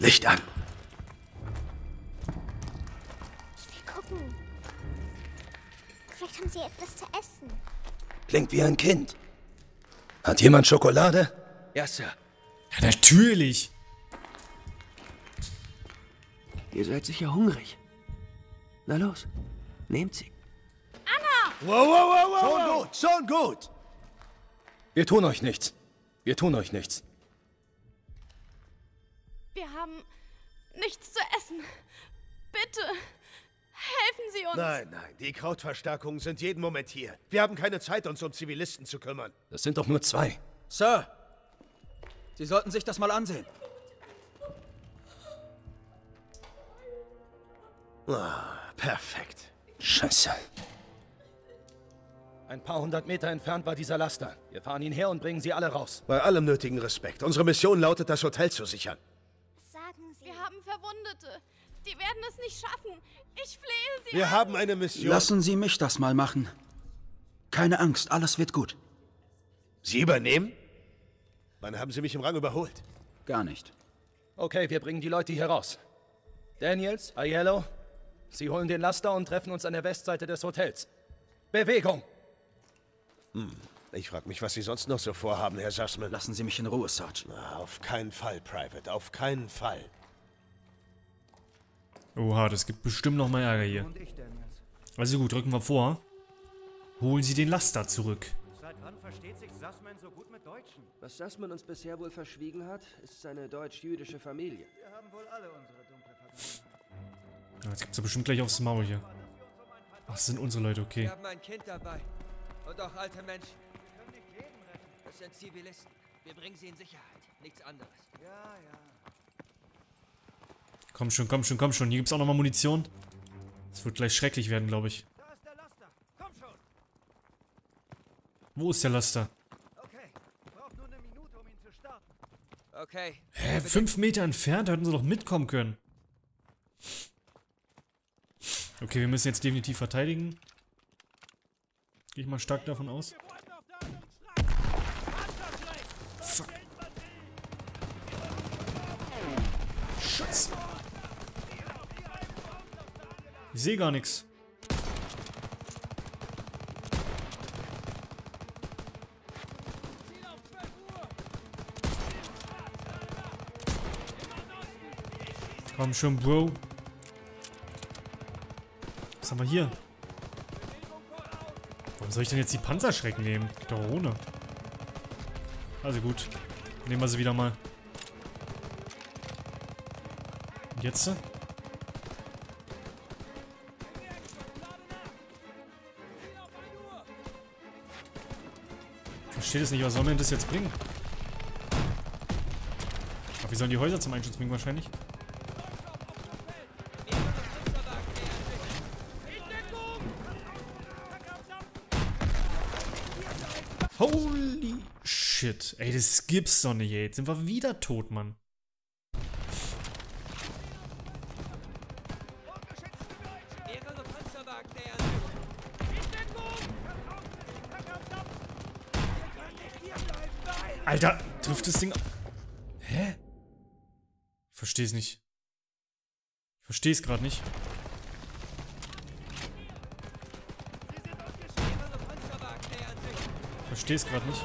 Licht an. Ich will gucken. Vielleicht haben sie etwas zu essen. Klingt wie ein Kind. Hat jemand Schokolade? Ja, Sir. Ja, natürlich. Ihr seid sicher hungrig. Na los, nehmt sie. Wow, wow, wow, wow. Schon gut, schon gut. Wir tun euch nichts. Wir tun euch nichts. Wir haben nichts zu essen. Bitte, helfen Sie uns. Nein, nein, die Krautverstärkungen sind jeden Moment hier. Wir haben keine Zeit, uns um Zivilisten zu kümmern. Das sind doch nur zwei. Sir, Sie sollten sich das mal ansehen. Perfekt. Scheiße. Ein paar hundert Meter entfernt war dieser Laster. Wir fahren ihn her und bringen sie alle raus. Bei allem nötigen Respekt. Unsere Mission lautet, das Hotel zu sichern. Haben Verwundete. Die werden es nicht schaffen. Ich flehe Sie Wir an. haben eine Mission. Lassen Sie mich das mal machen. Keine Angst, alles wird gut. Sie übernehmen? Wann haben Sie mich im Rang überholt? Gar nicht. Okay, wir bringen die Leute hier raus. Daniels, Aiello, Sie holen den Laster und treffen uns an der Westseite des Hotels. Bewegung! Ich frage mich, was Sie sonst noch so vorhaben, Herr Sussman. Lassen Sie mich in Ruhe, Sarge. Na, auf keinen Fall, Private. Auf keinen Fall. Oha, das gibt bestimmt noch mal Ärger hier. Also gut, drücken wir vor. Holen Sie den Laster zurück. Seit wann versteht sich Sussman so gut mit Deutschen? Was Sussman uns bisher wohl verschwiegen hat, ist seine deutsch-jüdische Familie. Wir haben wohl alle unsere dunkle Vergangenheit. Ja, jetzt gibt's ja bestimmt gleich aufs Maul hier. Ach, das sind unsere Leute, okay. Wir haben ein Kind dabei. Und auch alte Menschen. Das sind Zivilisten. Wir bringen sie in Sicherheit. Nichts anderes. Ja, ja. Komm schon, komm schon, komm schon. Hier gibt's auch noch mal Munition. Das wird gleich schrecklich werden, glaube ich. Da ist der Laster. Komm schon. Wo ist der Laster? Okay. Braucht nur eine Minute, um ihn zu starten. Okay. Hä, fünf Meter entfernt? Da hätten sie doch mitkommen können. Okay, wir müssen jetzt definitiv verteidigen. Gehe ich mal stark davon aus. Fuck. Scheiße. Ich sehe gar nichts. Komm schon, Bro. Was haben wir hier? Warum soll ich denn jetzt die Panzerschrecken nehmen? Geht doch. Also gut. Nehmen wir sie wieder mal. Und jetzt? Verstehe das nicht. Was soll mir das jetzt bringen? Ach, wir sollen die Häuser zum Einschutz bringen wahrscheinlich. Holy shit. Ey, das gibt's doch nicht, ey. Jetzt sind wir wieder tot, Mann. Alter, trifft das Ding... Hä? Ich versteh's nicht. Ich versteh's gerade nicht. Ich versteh's gerade nicht.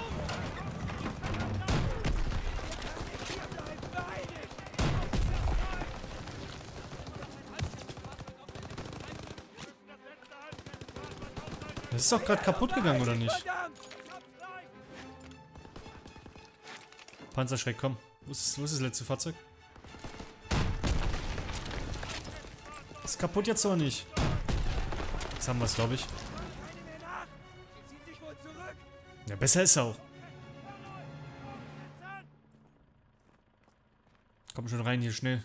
Das ist doch gerade kaputt gegangen, oder nicht? Panzerschreck, komm. Wo ist, wo ist das letzte Fahrzeug? Ist kaputt jetzt oder nicht? Jetzt haben wir es, glaube ich. Ja, besser ist auch. Komm schon rein hier, schnell.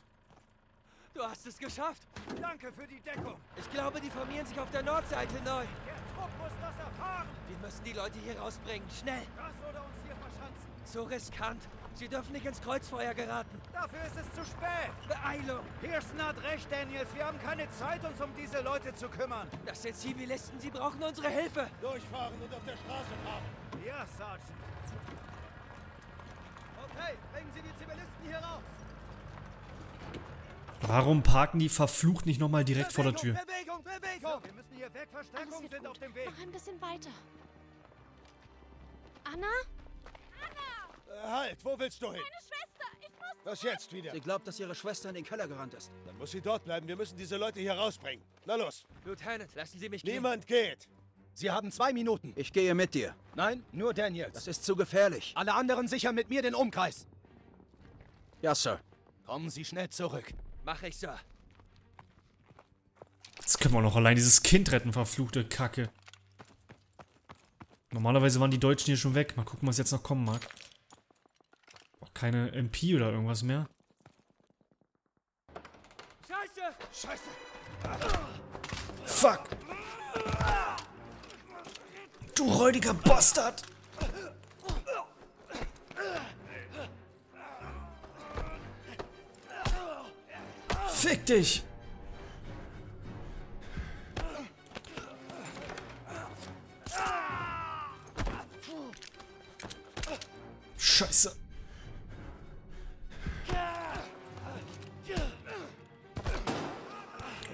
Du hast es geschafft. Danke für die Deckung. Ich glaube, die formieren sich auf der Nordseite neu. Trupp muss das erfahren. Wir müssen die Leute hier rausbringen. Schnell. Das oder uns hier verschanzen. So riskant. Sie dürfen nicht ins Kreuzfeuer geraten. Dafür ist es zu spät. Beeilung. Pearson hat recht, Daniels. Wir haben keine Zeit, uns um diese Leute zu kümmern. Das sind Zivilisten. Sie brauchen unsere Hilfe. Durchfahren und auf der Straße parken. Ja, Sergeant. Okay, bringen Sie die Zivilisten hier raus. Warum parken die verflucht nicht nochmal direkt vor der Tür? Bewegung, Bewegung! Wir müssen hier weg. Verstärkungen sind auf gut. dem Weg. Noch ein bisschen weiter. Anna? Äh, halt, wo willst du hin? Meine Schwester! Ich muss... Was jetzt wieder? Sie glaubt, dass ihre Schwester in den Keller gerannt ist. Dann muss sie dort bleiben. Wir müssen diese Leute hier rausbringen. Na los. Lieutenant, lassen Sie mich gehen. Niemand geht. Sie haben zwei Minuten. Ich gehe mit dir. Nein, nur Daniels. Das ist zu gefährlich. Alle anderen sichern mit mir den Umkreis. Ja, Sir. Kommen Sie schnell zurück. Mach ich, Sir. Jetzt können wir noch allein dieses Kind retten, verfluchte Kacke. Normalerweise waren die Deutschen hier schon weg. Mal gucken, was jetzt noch kommen mag. Auch keine MP oder irgendwas mehr. Scheiße! Scheiße! Fuck! Du räudiger Bastard! Fick dich! Scheiße!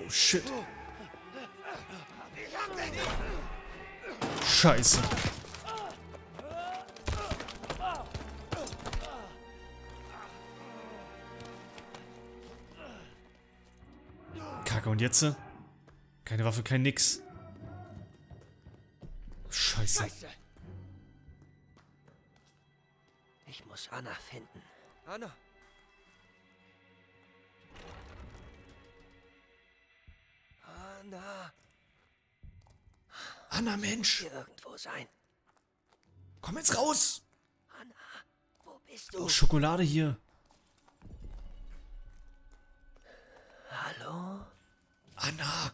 Oh shit! Scheiße. Und jetzt? Keine Waffe, kein nix. Scheiße. Scheiße. Ich muss Anna finden. Anna. Anna. Anna, Mensch. Hier irgendwo sein. Komm jetzt raus. Anna, wo bist Oh, du? Schokolade hier. Hallo? Anna.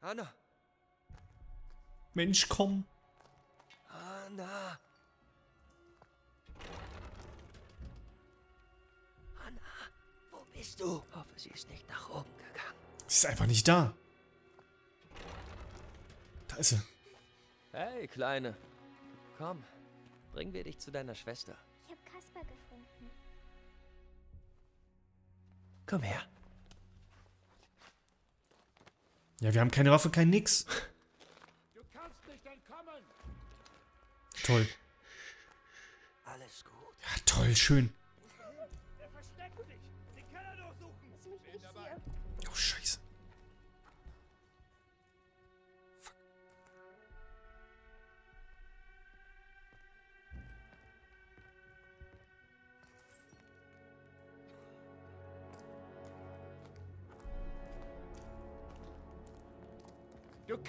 Anna. Mensch, komm. Anna. Anna, wo bist du? Hoffe, sie ist nicht nach oben gegangen. Sie ist einfach nicht da. Da ist sie. Hey, Kleine. Komm, bringen wir dich zu deiner Schwester. Ich habe Kasper gefunden. Komm her. Ja, wir haben keine Waffe, kein nix. Du kannst nicht entkommen! Toll. Alles gut. Ja, toll, schön. Er versteckt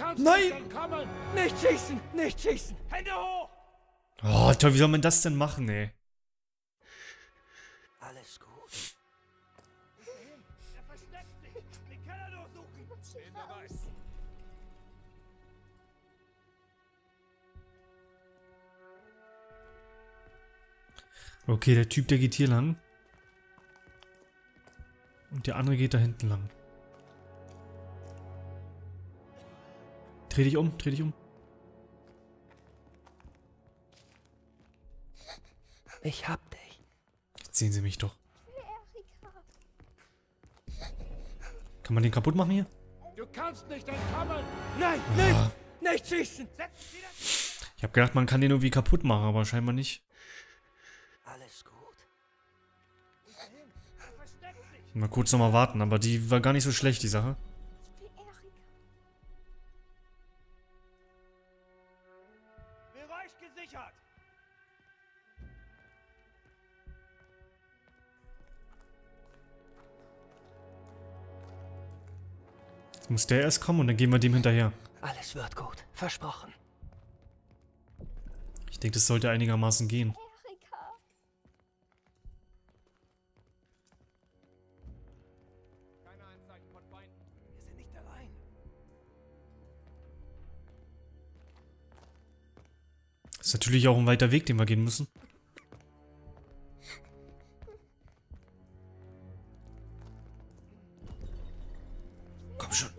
kannst Nein! nicht schießen! Nicht schießen! Hände hoch! Oh, toll, wie soll man das denn machen, ey? Alles gut. Er versteckt sich! Den Keller durchsuchen! Raus. weiß. Okay, der Typ, der geht hier lang. Und der andere geht da hinten lang. Dreh dich um, dreh dich um. Ich hab dich. Jetzt sehen sie mich doch. Erika. Kann man den kaputt machen hier? Du kannst nicht entkommen! Nein, Ja. nicht schießen! Setz dich wieder! Ich habe gedacht, man kann den irgendwie kaputt machen, aber scheinbar nicht. Alles gut. Mal kurz nochmal warten, aber die war gar nicht so schlecht, die Sache. Bereich gesichert! Jetzt muss der erst kommen und dann gehen wir dem hinterher. Alles wird gut. Versprochen. Ich denke, das sollte einigermaßen gehen. Ist natürlich auch ein weiter Weg, den wir gehen müssen. Komm schon.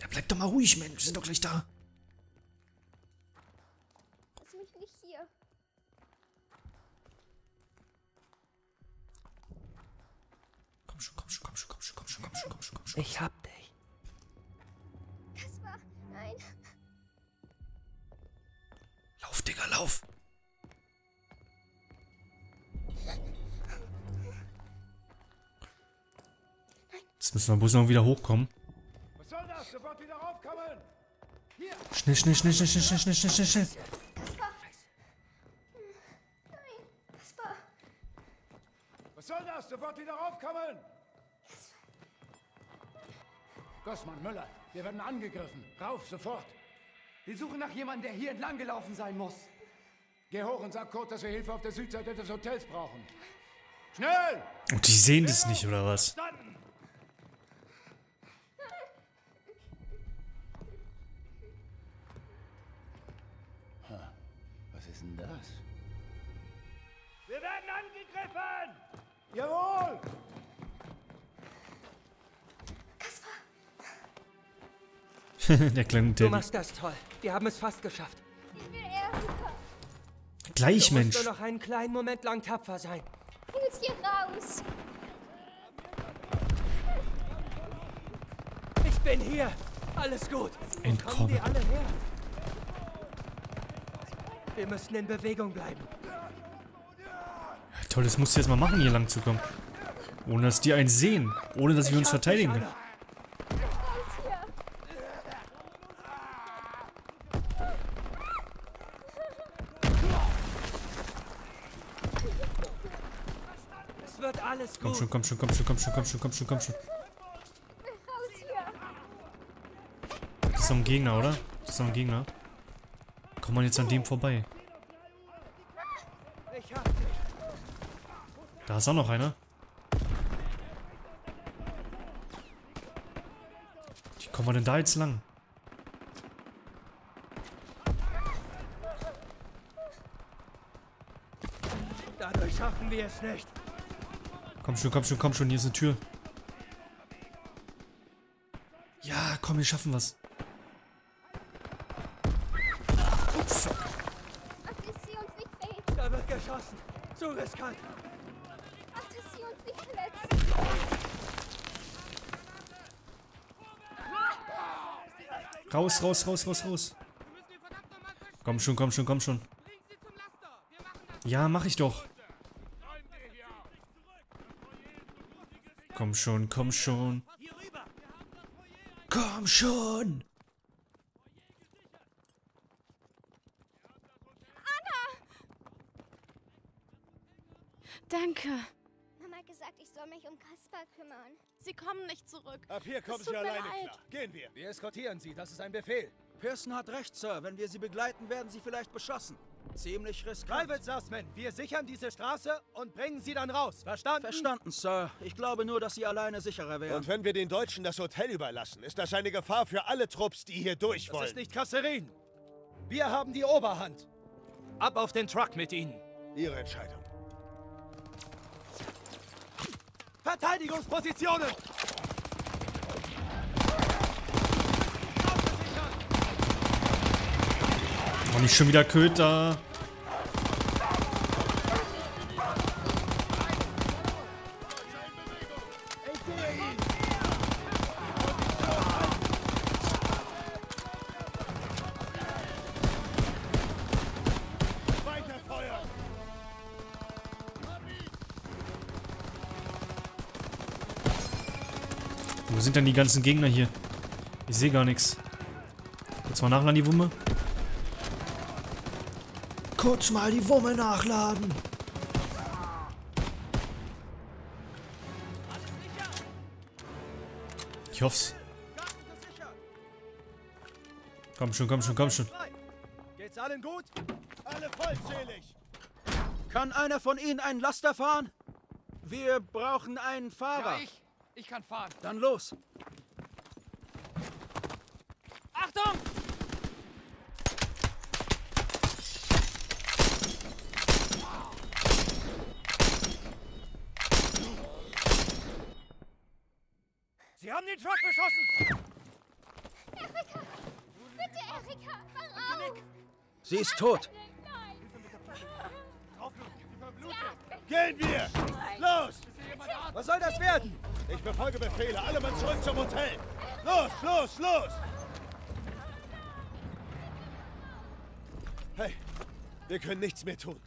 Ja, bleib doch mal ruhig, Mensch. Wir sind doch gleich da. Lauf! Jetzt müssen wir bloß noch wieder hochkommen. Was soll das? Sofort wieder raufkommen! Schnell, schnell, schnell, schnell, schnell, schnell, schnell, schnell, schnell, schnell. Was soll das? Sofort wieder raufkommen! Gossmann, Müller, wir werden angegriffen. Rauf, sofort. Wir suchen nach jemandem, der hier entlang gelaufen sein muss. Geh hoch und sag Kurt, dass wir Hilfe auf der Südseite des Hotels brauchen. Schnell! Und die sehen das nicht, oder was? Verstanden! Was ist denn das? Wir werden angegriffen! Jawohl! Der kleine Du machst das toll. Wir haben es fast geschafft. Ich. Gleich, Du musst Mensch. nur noch einen kleinen Moment lang tapfer sein. Hilf hier raus. Ich bin hier. Alles gut. Kommen Entkommen. die alle her? Wir müssen in Bewegung bleiben. Toll, das musst du jetzt mal machen, hier lang zu kommen. Ohne dass die einen sehen. Ohne dass wir uns verteidigen können. Raus hier. Es wird alles Komm gut. Schon, komm schon, komm schon, komm schon, komm schon, komm schon, komm schon. Das ist doch ein Gegner, oder? Das ist doch ein Gegner. Kommt man jetzt an dem vorbei? Da ist auch noch einer. Wie kommen wir denn da jetzt lang? Dadurch schaffen wir es nicht. Komm schon, komm schon, komm schon, hier ist eine Tür. Ja, komm, wir schaffen was. Ach, dass sie uns nicht verhindern. Da wird geschossen. Zu riskant. Ach, dass sie uns nicht verletzen. Raus, raus, raus, raus, raus. Komm schon, komm schon, komm schon. Ja, mach ich doch. Komm schon, komm schon. Komm schon. Danke. Mama hat gesagt, ich soll mich um Kaspar kümmern. Sie kommen nicht zurück. Ab hier kommen Sie alleine leid. klar. Gehen wir. Wir eskortieren sie, das ist ein Befehl. Pearson hat recht, Sir. Wenn wir sie begleiten, werden sie vielleicht beschossen. Ziemlich riskant. Private Sussman, wir sichern diese Straße und bringen sie dann raus. Verstanden? Verstanden, Sir. Ich glaube nur, dass sie alleine sicherer wären. Und wenn wir den Deutschen das Hotel überlassen, ist das eine Gefahr für alle Trupps, die hier durch Das wollen. ist nicht Kasserin. Wir haben die Oberhand. Ab auf den Truck mit ihnen. Ihre Entscheidung. Verteidigungspositionen! Oh, nicht schon wieder Köter. Wo sind denn die ganzen Gegner hier? Ich sehe gar nichts. Jetzt mal nachladen, die Wumme. Kurz mal die Wumme nachladen. Ich hoff's. Komm schon, komm schon, komm schon. Geht's allen gut? Alle vollzählig! Kann einer von Ihnen einen Laster fahren? Wir brauchen einen Fahrer. ich. Ich kann fahren. Dann los. Achtung! Sie haben den Truck beschossen! Erika! Bitte, Erika! Hör auf! Sie ist tot. Gehen wir! Los! Was soll das werden? Ich befolge Befehle. Alle Mann zurück zum Hotel. Los, los, los! Hey, wir können nichts mehr tun.